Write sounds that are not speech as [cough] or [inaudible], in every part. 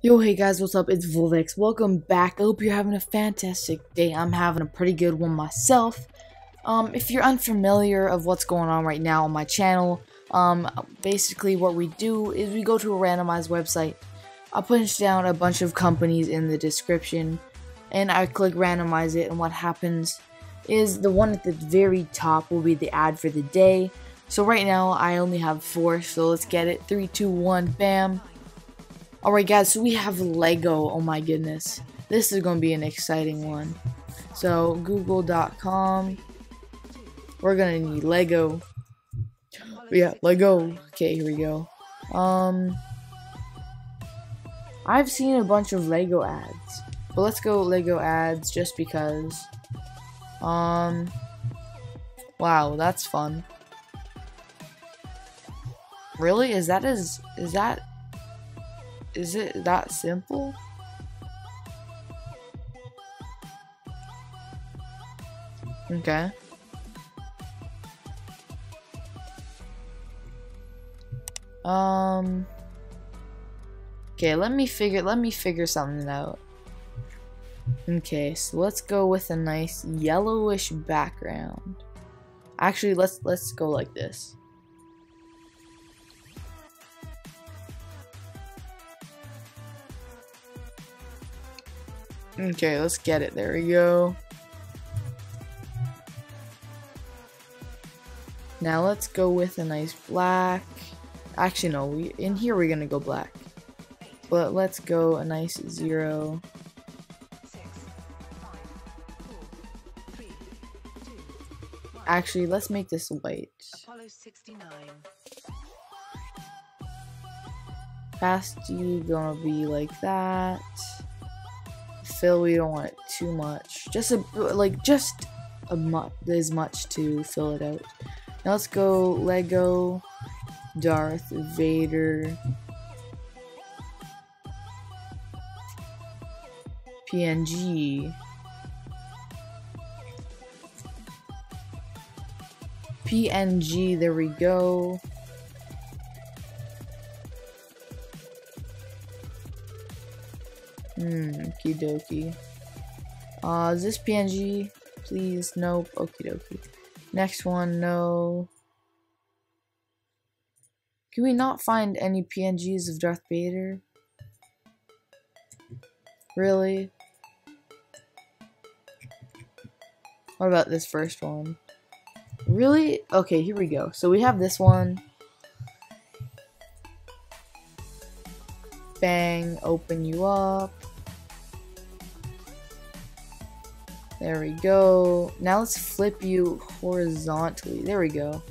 Yo, hey guys, what's up? It's Volvex. Welcome back. I hope you're having a fantastic day. I'm having a pretty good one myself. Um, if you're unfamiliar of what's going on right now on my channel, um, basically what we do is we go to a randomized website. I punch down a bunch of companies in the description, and I click randomize it, and what happens is the one at the very top will be the ad for the day. So right now I only have four, so let's get it. Three, two, one, bam. Alright guys, so we have Lego. Oh my goodness. This is going to be an exciting one. So, google.com. We're going to need Lego. Yeah, Lego. Okay, here we go. Um, I've seen a bunch of Lego ads. But let's go Lego ads just because. Um, wow, that's fun. Really? Is that as, is that is it that simple? Okay. Um Okay, let me figure let me figure something out. Okay, so let's go with a nice yellowish background. Actually, let's let's go like this. Okay, let's get it. There we go. Now let's go with a nice black. Actually, no. We in here we're gonna go black. But let's go a nice zero. Actually, let's make this white. Apollo 69. Fast you gonna be like that fill. We don't want it too much. Just a like just a much as much to fill it out. Now let's go Lego Darth Vader PNG PNG there we go Hmm, okie dokie. Uh, is this PNG? Please, nope. Okie dokie. Next one, no. Can we not find any PNGs of Darth Vader? Really? What about this first one? Really? Okay, here we go. So we have this one. Bang, open you up. There we go. Now let's flip you horizontally. There we go.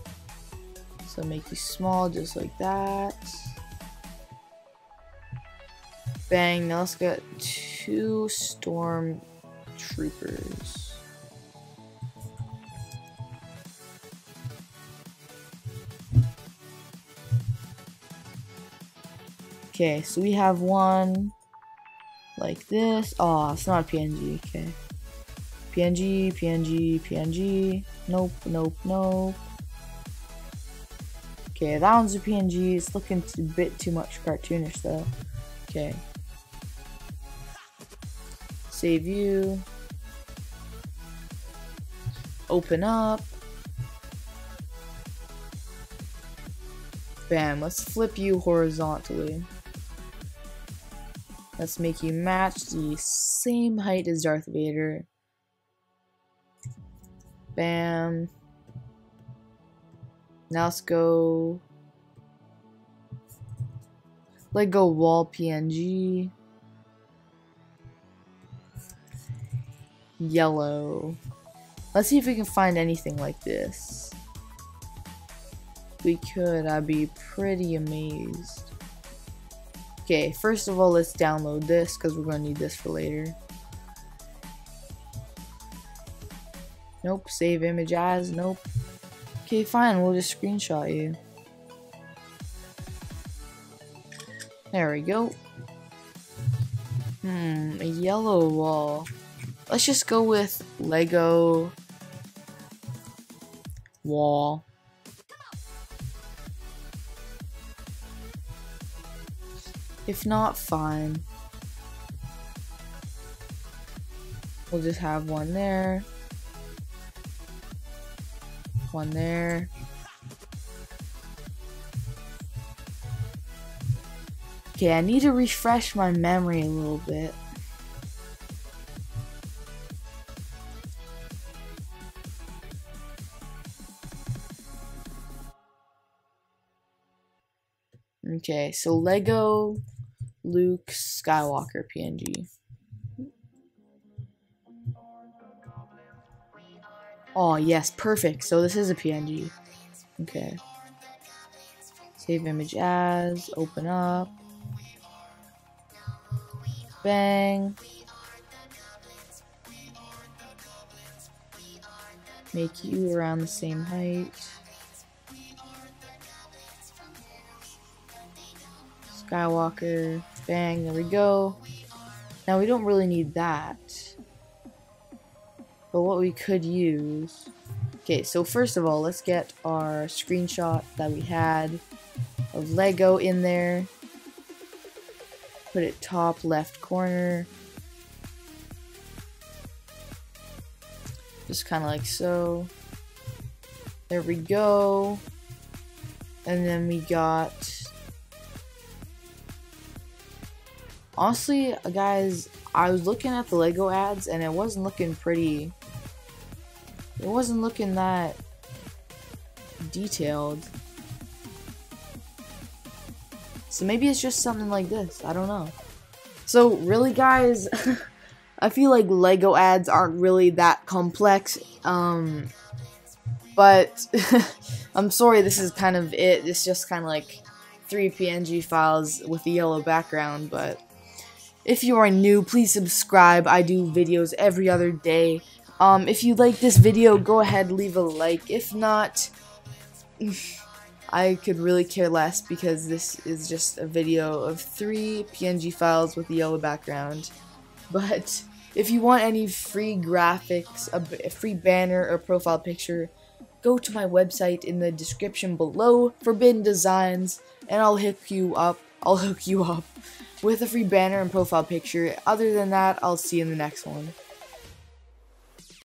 So make you small just like that. Bang. Now let's get two storm troopers. Okay, so we have one like this. Oh, it's not a PNG. Okay. PNG, PNG, PNG. Nope, nope, nope. Okay, that one's a PNG. It's looking a bit too much cartoonish though. Okay. Save you. Open up. Bam, let's flip you horizontally. Let's make you match the same height as Darth Vader. Bam. Now let's go Lego wall PNG. Yellow. Let's see if we can find anything like this. We could, I'd be pretty amazed. Okay, first of all, let's download this because we're going to need this for later. Nope, save image as, nope. Okay, fine, we'll just screenshot you. There we go. Hmm, a yellow wall. Let's just go with Lego wall. If not, fine. We'll just have one there. One there. Okay, I need to refresh my memory a little bit. Okay, so Lego Luke Skywalker PNG. Oh, yes, perfect. So this is a PNG. Okay. Save image as, open up. Bang. Make you around the same height. Skywalker. Bang, there we go. Now we don't really need that. But what we could use... Okay, so first of all, let's get our screenshot that we had of Lego in there. Put it top left corner. Just kind of like so. There we go. And then we got... Honestly, guys, I was looking at the Lego ads and it wasn't looking pretty it wasn't looking that detailed. So maybe it's just something like this. I don't know. So really guys, [laughs] I feel like Lego ads aren't really that complex. Um, but [laughs] I'm sorry this is kind of it. It's just kind of like three PNG files with a yellow background. But if you are new, please subscribe. I do videos every other day. Um, if you like this video, go ahead, leave a like. If not, [laughs] I could really care less because this is just a video of three PNG files with a yellow background. But if you want any free graphics, a, a free banner or profile picture, go to my website in the description below, Forbidden Designs, and I'll hook you up. I'll hook you up [laughs] with a free banner and profile picture. Other than that, I'll see you in the next one.